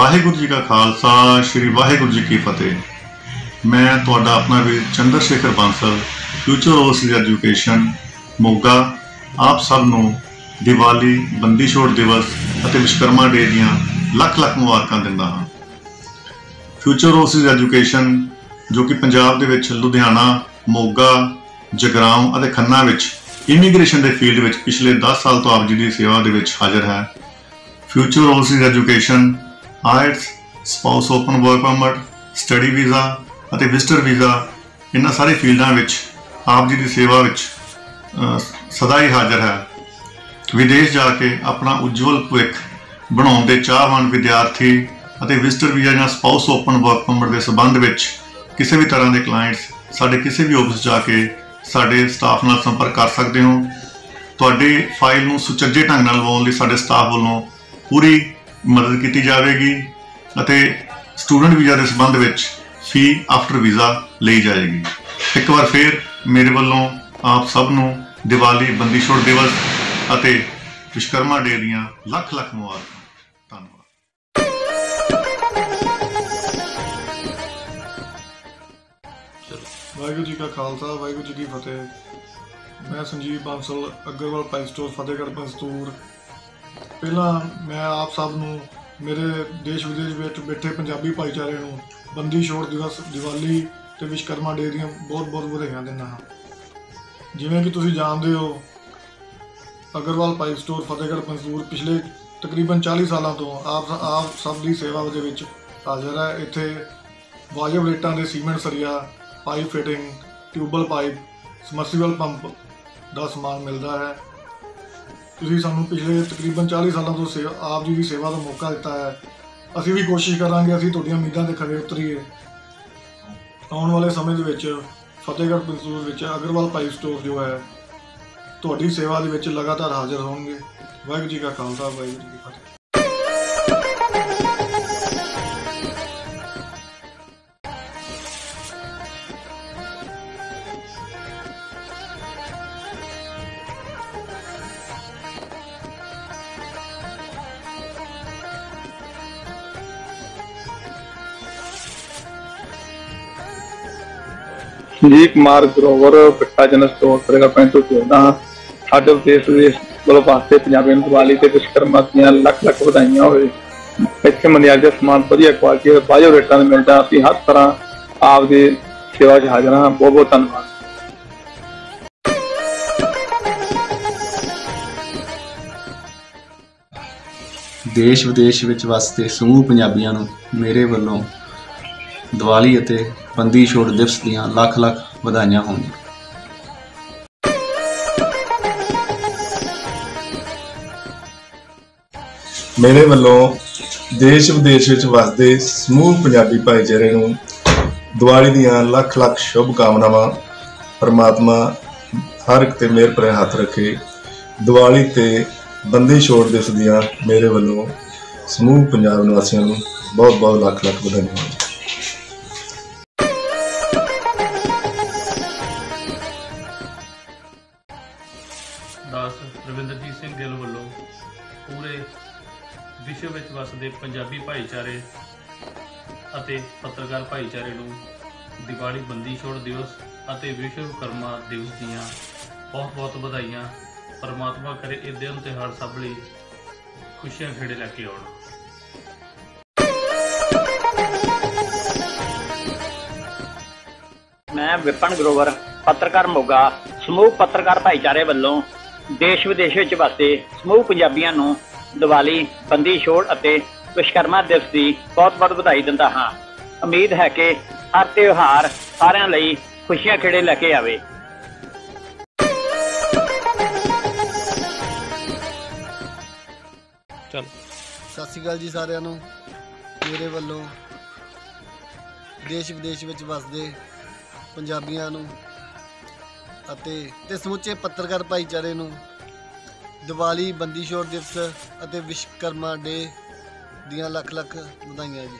ਵਾਹਿਗੁਰੂ ਜੀ ਕਾ ਖਾਲਸਾ, ਸ੍ਰੀ ਵਾਹਿਗੁਰੂ ਜੀ ਕੀ ਫਤਿਹ। ਮੈਂ ਤੁਹਾਡਾ ਆਪਣਾ ਵੀਰ Chandra Shekhar Bansal Future Overseas Education Moga. ਆਪ ਸਭ ਨੂੰ ਦੀਵਾਲੀ, ਬੰਦੀ ਛੋੜ ਦਿਵਸ ਅਤੇ ਵਿਸ਼ਕਰਮਾ ਡੇ ਦੀਆਂ ਲੱਖ ਲੱਖ ਮੁਬਾਰਕਾਂ ਦਿੰਦਾ ਹਾਂ। ਫਿਊਚਰ ਓਵਰਸੀਜ਼ ਐਜੂਕੇਸ਼ਨ ਜੋ ਕਿ ਪੰਜਾਬ ਦੇ ਵਿੱਚ ਲੁਧਿਆਣਾ, ਮੋਗਾ, ਜਗਰਾਉਂ ਅਤੇ ਖੰਨਾ ਵਿੱਚ ਇਮੀਗ੍ਰੇਸ਼ਨ ਦੇ ਫੀਲਡ ਵਿੱਚ ਪਿਛਲੇ 10 ਸਾਲ ਤੋਂ ਆਪ ਜੀ ਦੀ ਸੇਵਾ ਦੇ ਵਿੱਚ ਹਾਜ਼ਰ ਹੈ। Future Overseas Education IELTS spouse open work permit, study visa ਅਤੇ ਵਿਜ਼ਟਰ ਵੀਜ਼ਾ, ਇਹਨਾਂ ਸਾਰੇ ਫੀਲਡਾਂ ਵਿੱਚ, ਆਪ ਜੀ ਦੀ ਸੇਵਾ ਵਿੱਚ ਸਦਾ ਹੀ ਹਾਜ਼ਰ ਹੈ। ਵਿਦੇਸ਼ ਜਾ ਕੇ ਆਪਣਾ ਉਜਵਲ ਭਵਿੱਖ ਬਣਾਉਣ ਦੇ ਚਾਹਵਾਨ ਵਿਦਿਆਰਥੀ ਅਤੇ ਵਿਜ਼ਟਰ ਵੀਜ਼ਾ ਜਾਂ ਸਪਾਊਸ ਓਪਨ ਵਰਕ ਪਰਮਿਟ ਦੇ ਸਬੰਧ ਵਿੱਚ ਕਿਸੇ ਵੀ ਤਰ੍ਹਾਂ ਦੇ ਕਲਾਇੰਟਸ, ਸਾਡੇ ਕਿਸੇ ਵੀ ਆਫਿਸ ਜਾ ਕੇ ਸਾਡੇ ਸਟਾਫ ਨਾਲ ਸੰਪਰਕ ਕਰ ਸਕਦੇ ਹੋ। ਤੁਹਾਡੀ ਫਾਈਲ ਨੂੰ ਸੁਚੱਜੇ ਢੰਗ ਨਾਲ ਲਵਾਉਣ ਲਈ ਸਾਡੇ ਸਟਾਫ ਵੱਲੋਂ ਪੂਰੀ ਮਦਦ ਕੀਤੀ ਜਾਵੇਗੀ ਅਤੇ ਸਟੂਡੈਂਟ ਵੀਜ਼ਾ ਦੇ ਸੰਬੰਧ ਵਿੱਚ ਫੀ ਆਫਟਰ ਵੀਜ਼ਾ ਲਈ ਜਾਏਗੀ। ਇੱਕ ਵਾਰ ਫਿਰ ਮੇਰੇ ਵੱਲੋਂ ਆਪ ਸਭ ਨੂੰ ਦੀਵਾਲੀ ਬੰਦੀ ਛੋੜ ਦਿਵਸ ਅਤੇ ਵਿਸ਼ਕਰਮਾ ਡੇ ਦੀਆਂ ਲੱਖ ਲੱਖ ਮੁਬਾਰਕਾਂ। ਧੰਨਵਾਦ। ਵਾਹਿਗੁਰੂ ਜੀ ਕਾ ਖਾਲਸਾ, ਵਾਹਿਗੁਰੂ ਜੀ ਕੀ ਫਤਿਹ। ਮੈਂ ਸੰਜੀਵ ਬਾਂਸਲ, ਅਗਰਵਾਲ ਪਾਈ ਫਤਿਹਗੜ੍ਹ, ਪੰਸਤੂਰ। ਪਹਿਲਾਂ ਮੈਂ ਆਪ ਸਭ ਨੂੰ ਮੇਰੇ ਦੇਸ਼ ਵਿਦੇਸ਼ ਵਿੱਚ ਬੈਠੇ ਪੰਜਾਬੀ ਭਾਈਚਾਰੇ ਨੂੰ ਬੰਦੀ ਛੋੜ ਦਿਵਸ, ਦੀਵਾਲੀ ਤੇ ਵਿਸ਼ਕਰਮਾ ਡੇ ਦੀਆਂ ਬਹੁਤ-ਬਹੁਤ ਵਧਾਈਆਂ ਦਿੰਦਾ ਹਾਂ। ਜਿਵੇਂ ਕਿ ਤੁਸੀਂ ਜਾਣਦੇ ਹੋ, ਅਗਰਵਾਲ ਪਾਈਪ ਸਟੋਰ ਫਤਿਹਗੜ੍ਹ ਪੰਸਤੂਰ ਪਿਛਲੇ ਤਕਰੀਬਨ 40 ਸਾਲਾਂ ਤੋਂ ਆਪ ਆਪ ਸਭ ਦੀ ਸੇਵਾ ਦੇ ਵਿੱਚ ਹਾਜ਼ਰ ਹੈ। ਇੱਥੇ ਵਾਜਬ ਰੇਟਾਂ ਦੇ cement ਸਰੀਆ pipe fitting tubewell pipe submersible pump ਦਾ ਸਮਾਨ ਮਿਲਦਾ ਹੈ। ਤੁਸੀਂ ਸਾਨੂੰ ਪਿਛਲੇ ਤਕਰੀਬਨ 40 ਸਾਲਾਂ ਤੋਂ ਸੇਵਾ ਆਪ ਜੀ ਦੀ ਸੇਵਾ ਦਾ ਮੌਕਾ ਦਿੱਤਾ ਹੈ। ਅਸੀਂ ਵੀ ਕੋਸ਼ਿਸ਼ ਕਰਾਂਗੇ, ਅਸੀਂ ਤੁਹਾਡੀਆਂ ਉਮੀਦਾਂ ਤੇ ਖਰੇ ਉਤਰੀਏ। ਆਉਣ ਵਾਲੇ ਸਮੇਂ ਦੇ ਵਿੱਚ ਫਤਿਹਗੜ੍ਹ ਪੰਸੂਰ ਵਿੱਚ ਅਗਰਵਾਲ ਪਾਈਪ ਸਟੋਰ ਜੋ ਹੈ, ਤੁਹਾਡੀ ਸੇਵਾ ਦੇ ਵਿੱਚ ਲਗਾਤਾਰ ਹਾਜ਼ਰ ਹੋਣਗੇ। ਵਾਹਿਗੁਰੂ ਜੀ ਕਾ ਖਾਲਸਾ, ਵਾਹਿਗੁਰੂ ਜੀ ਕੀ ਫਤਿਹ। ਸੰਜੀਵ ਕੁਮਾਰ ਗਰੋਵਰ ਪਿੱਟਾ ਜਨ ਸਟੋਰ ਕਰੇਗਾ ਪਿੰਡ ਤੋਂ ਹਾਂ। ਸਾਡੇ ਦੇਸ਼ ਦੇ ਵੱਲੋਂ ਵਾਸਤੇ ਪੰਜਾਬੀਆਂ ਨੂੰ ਦੀਵਾਲੀ ਤੇ ਵਿਸ਼ਕਰਮਾ ਦੀਆਂ ਲੱਖ ਲੱਖ ਵਧਾਈਆਂ ਹੋਵੇ। ਇੱਥੇ ਮਨਿਆਲ ਦੇ ਸਮਾਨ ਵਧੀਆ ਕੁਆਲਿਟੀ ਦੇ ਬਾਜੋ ਰੇਟਾਂ ਦੇ ਮਿਲਦਾ ਅਸੀਂ ਹਰ ਤਰ੍ਹਾਂ ਆਪ ਦੀ ਸੇਵਾ 'ਚ ਹਾਜ਼ਰ ਹਾਂ। ਬਹੁਤ ਬਹੁਤ ਧੰਨਵਾਦ। ਦੇਸ਼ ਵਿਦੇਸ਼ ਵਿੱਚ ਵਸਦੇ ਸਮੂਹ ਪੰਜਾਬੀਆਂ ਨੂੰ ਮੇਰੇ ਵੱਲੋਂ ਦੀਵਾਲੀ ਅਤੇ ਬੰਦੀ ਛੋੜ ਦਿਵਸ ਦੀਆਂ ਲੱਖ ਲੱਖ ਵਧਾਈਆਂ ਹੋਣ। ਮੇਰੇ ਵੱਲੋਂ ਦੇਸ਼ ਵਿਦੇਸ਼ ਵਿੱਚ ਵਸਦੇ ਸਮੂਹ ਪੰਜਾਬੀ ਭਾਈਚਾਰੇ ਨੂੰ ਦੀਵਾਲੀ ਦੀਆਂ ਲੱਖ ਲੱਖ ਸ਼ੁਭ ਕਾਮਨਾਵਾਂ ਪਰਮਾਤਮਾ ਹਰ ਇੱਕ ਤੇ ਮਿਹਰ ਭਰੇ ਹੱਥ ਰੱਖੇ। ਦੀਵਾਲੀ ਤੇ ਬੰਦੀ ਛੋੜ ਦਿਵਸ ਦੀਆਂ ਮੇਰੇ ਵੱਲੋਂ ਸਮੂਹ ਪੰਜਾਬ ਨਿਵਾਸੀਆਂ ਨੂੰ ਬਹੁਤ ਬਹੁਤ ਲੱਖ ਲੱਖ ਵਧਾਈਆਂ ਦਾਸ ਰਵਿੰਦਰਜੀਤ ਸਿੰਘ ਗਿੱਲ ਵੱਲੋਂ ਪੂਰੇ ਵਿਸ਼ਵ ਵਿੱਚ ਵਸਦੇ ਪੰਜਾਬੀ ਭਾਈਚਾਰੇ ਅਤੇ ਪੱਤਰਕਾਰ ਭਾਈਚਾਰੇ ਨੂੰ ਦੀਵਾਲੀ ਬੰਦੀ ਛੋੜ ਦਿਵਸ ਅਤੇ ਵਿਸ਼ਵਕਰਮਾ ਦਿਵਸ ਦੀਆਂ ਬਹੁਤ-ਬਹੁਤ ਵਧਾਈਆਂ। ਪਰਮਾਤਮਾ ਕਰੇ ਇਹ ਦਿਨ ਤਿਉਹਾਰ ਸਭ ਲਈ ਖੁਸ਼ੀਆਂ ਖੇੜੇ ਲੈ ਕੇ ਆਉਣ। ਮੈਂ ਵਿਪਨ ਗਰੋਵਰ, ਪੱਤਰਕਾਰ ਮੋਗਾ, ਸਮੂਹ ਪੱਤਰਕਾਰ ਭਾਈਚਾਰੇ ਵੱਲੋਂ ਦੇਸ਼ ਵਿਦੇਸ਼ ਵਿੱਚ ਵਸਦੇ ਸਮੂਹ ਪੰਜਾਬੀਆਂ ਨੂੰ ਦੀਵਾਲੀ ਬੰਦੀ ਛੋੜ ਅਤੇ ਵਿਸ਼ਕਰਮਾ ਦਿਵਸ ਦੀ ਬਹੁਤ-ਬਹੁਤ ਵਧਾਈ ਦਿੰਦਾ ਹਾਂ। ਉਮੀਦ ਹੈ ਕਿ ਹਰ ਤਿਉਹਾਰ ਸਾਰਿਆਂ ਲਈ ਖੁਸ਼ੀਆਂ ਖੇੜੇ ਲੈ ਕੇ ਆਵੇ। ਚਲ। ਸਤਿ ਸ਼੍ਰੀ ਅਕਾਲ ਜੀ ਸਾਰਿਆਂ ਨੂੰ। ਮੇਰੇ ਵੱਲੋਂ ਦੇਸ਼ ਵਿਦੇਸ਼ ਵਿੱਚ ਵਸਦੇ ਪੰਜਾਬੀਆਂ ਨੂੰ ਅਤੇ ਤੇ ਸਮੁੱਚੇ ਪੱਤਰਕਾਰ ਭਾਈਚਾਰੇ ਨੂੰ ਦੀਵਾਲੀ ਬੰਦੀ ਛੋੜ ਦਿਵਸ ਅਤੇ ਵਿਸ਼ਵਕਰਮਾ ਡੇ ਦੀਆਂ ਲੱਖ ਲੱਖ ਵਧਾਈਆਂ ਜੀ।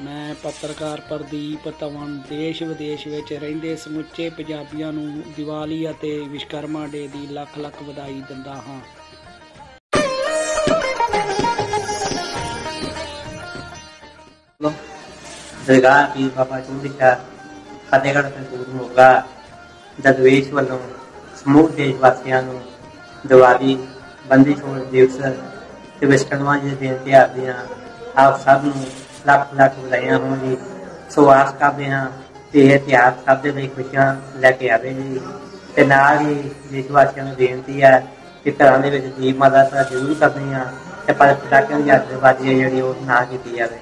ਮੈਂ ਪੱਤਰਕਾਰ ਪ੍ਰਦੀਪ ਧਵਨ ਦੇਸ਼ ਵਿਦੇਸ਼ ਵਿੱਚ ਰਹਿੰਦੇ ਸਮੁੱਚੇ ਪੰਜਾਬੀਆਂ ਨੂੰ ਦੀਵਾਲੀ ਅਤੇ ਵਿਸ਼ਕਰਮਾ ਡੇ ਦੀ ਲੱਖ ਲੱਖ ਵਧਾਈ ਦਿੰਦਾ ਹਾਂ। ਬਾਬਾ ਚੂੜੀ ਸ਼ਾਹ ਫਤਿਹਗੜ੍ਹ ਸੰਤੂਰ ਮੋਗਾ ਦਵੇਸ਼ ਵੱਲੋਂ ਸਮੂਹ ਦੇਸ਼ ਵਾਸੀਆਂ ਨੂੰ ਦੀਵਾਲੀ, ਬੰਦੀ ਛੋੜ ਦਿਵਸ ਤੇ ਵਿਸ਼ਕਰਮਾ ਜੀ ਦੇ ਤਿਉਹਾਰ ਦੀਆਂ ਆਪ ਸਭ ਨੂੰ ਲੱਖ ਲੱਖ ਵਧਾਈਆਂ ਹੋਣ ਜੀ ਸੋ ਆਸ ਕਰਦੇ ਹਾਂ ਕਿ ਇਹ ਤਿਉਹਾਰ ਸਭ ਦੇ ਲਈ ਖੁਸ਼ੀਆਂ ਲੈ ਕੇ ਆਵੇ ਜੀ। ਤੇ ਨਾਲ ਹੀ ਦੇਸ਼ ਵਾਸੀਆਂ ਨੂੰ ਬੇਨਤੀ ਹੈ ਕਿ ਘਰਾਂ ਦੇ ਵਿੱਚ ਦੀਪ ਮਾਤਾ ਦਾ ਜ਼ਰੂਰ ਕਰਨੀ ਆ ਤੇ ਪਰ ਪਟਾਕਿਆਂ ਦੀ ਹੱਥ ਬਾਜੀ ਜਿਹੜੀ ਉਹ ਨਾ ਕੀਤੀ ਜਾਵੇ।